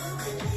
broken.